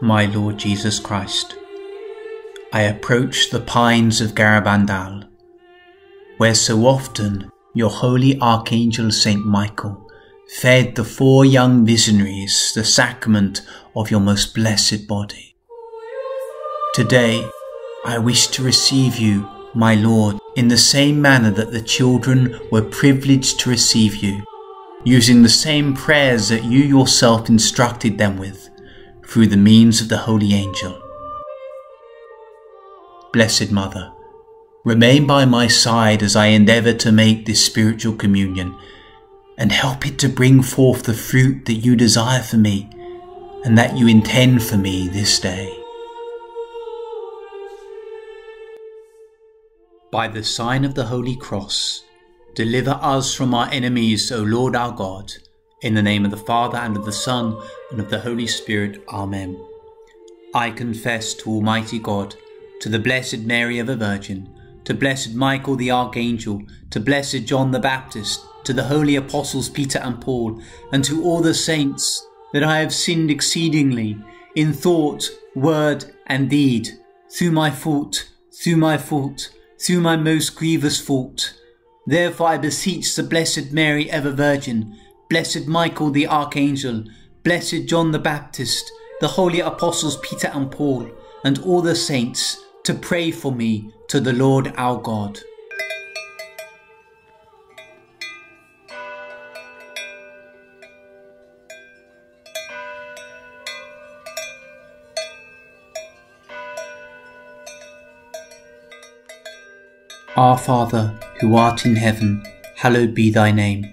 my Lord Jesus Christ. I approach the pines of Garabandal, where so often your holy Archangel Saint Michael fed the four young visionaries the sacrament of your most blessed body. Today, I wish to receive you, my Lord, in the same manner that the children were privileged to receive you, using the same prayers that you yourself instructed them with, through the means of the holy angel. Blessed Mother, remain by my side as I endeavour to make this spiritual communion, and help it to bring forth the fruit that you desire for me, and that you intend for me this day. By the sign of the Holy Cross, deliver us from our enemies, O Lord our God. In the name of the Father, and of the Son, and of the Holy Spirit. Amen. I confess to Almighty God, to the Blessed Mary a Virgin, to Blessed Michael the Archangel, to Blessed John the Baptist, to the holy apostles Peter and Paul, and to all the saints, that I have sinned exceedingly in thought, word, and deed, through my fault, through my fault through my most grievous fault. Therefore I beseech the Blessed Mary ever Virgin, Blessed Michael the Archangel, Blessed John the Baptist, the holy apostles Peter and Paul, and all the saints, to pray for me to the Lord our God. Our Father, who art in heaven, hallowed be thy name.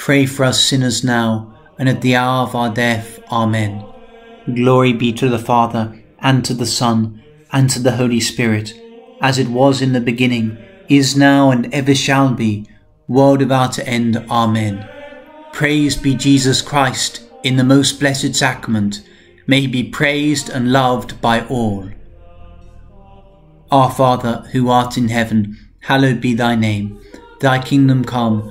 pray for us sinners now and at the hour of our death. Amen. Glory be to the Father, and to the Son, and to the Holy Spirit, as it was in the beginning, is now, and ever shall be, world without end. Amen. Praise be Jesus Christ in the most blessed sacrament. May he be praised and loved by all. Our Father, who art in heaven, hallowed be thy name. Thy kingdom come,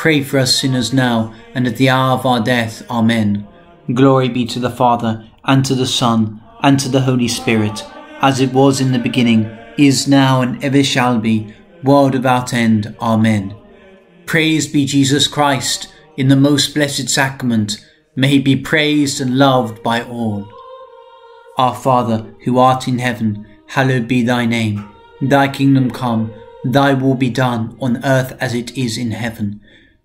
pray for us sinners now and at the hour of our death. Amen. Glory be to the Father, and to the Son, and to the Holy Spirit, as it was in the beginning, is now, and ever shall be, world without end. Amen. Praised be Jesus Christ in the most blessed sacrament. May he be praised and loved by all. Our Father, who art in heaven, hallowed be thy name. Thy kingdom come, thy will be done on earth as it is in heaven.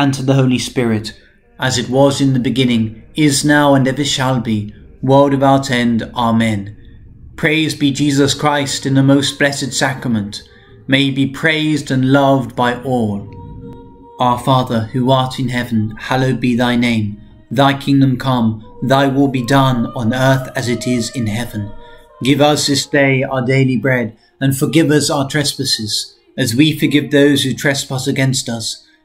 and to the Holy Spirit, as it was in the beginning, is now, and ever shall be, world without end. Amen. Praise be Jesus Christ in the most blessed sacrament. May he be praised and loved by all. Our Father, who art in heaven, hallowed be thy name. Thy kingdom come, thy will be done on earth as it is in heaven. Give us this day our daily bread, and forgive us our trespasses, as we forgive those who trespass against us.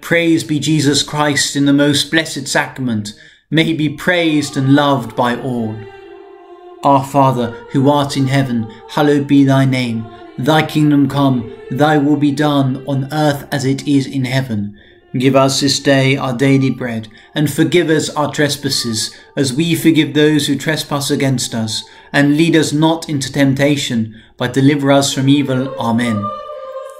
Praise be Jesus Christ in the most blessed sacrament. May he be praised and loved by all. Our Father, who art in heaven, hallowed be thy name. Thy kingdom come, thy will be done on earth as it is in heaven. Give us this day our daily bread, and forgive us our trespasses, as we forgive those who trespass against us. And lead us not into temptation, but deliver us from evil. Amen.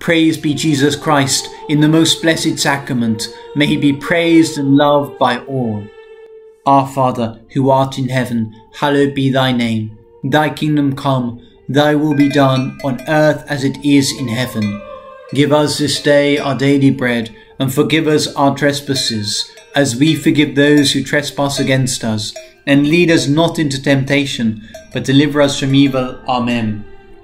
Praise be Jesus Christ in the most blessed sacrament. May he be praised and loved by all. Our Father, who art in heaven, hallowed be thy name. Thy kingdom come, thy will be done on earth as it is in heaven. Give us this day our daily bread, and forgive us our trespasses, as we forgive those who trespass against us and lead us not into temptation, but deliver us from evil. Amen.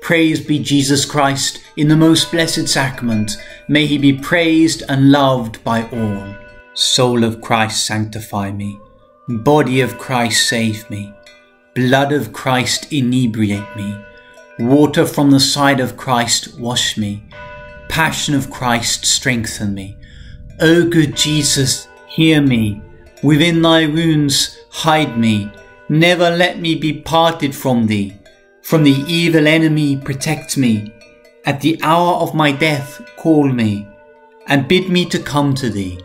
Praise be Jesus Christ in the most blessed sacrament. May he be praised and loved by all. Soul of Christ, sanctify me. Body of Christ, save me. Blood of Christ, inebriate me. Water from the side of Christ, wash me. Passion of Christ, strengthen me. O good Jesus, hear me. Within thy wounds, hide me. Never let me be parted from thee. From the evil enemy protect me. At the hour of my death call me, and bid me to come to thee,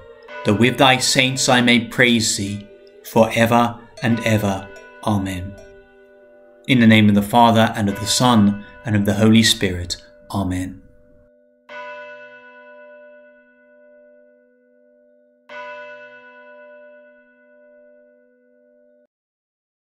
that with thy saints I may praise thee, for ever and ever. Amen. In the name of the Father, and of the Son, and of the Holy Spirit. Amen.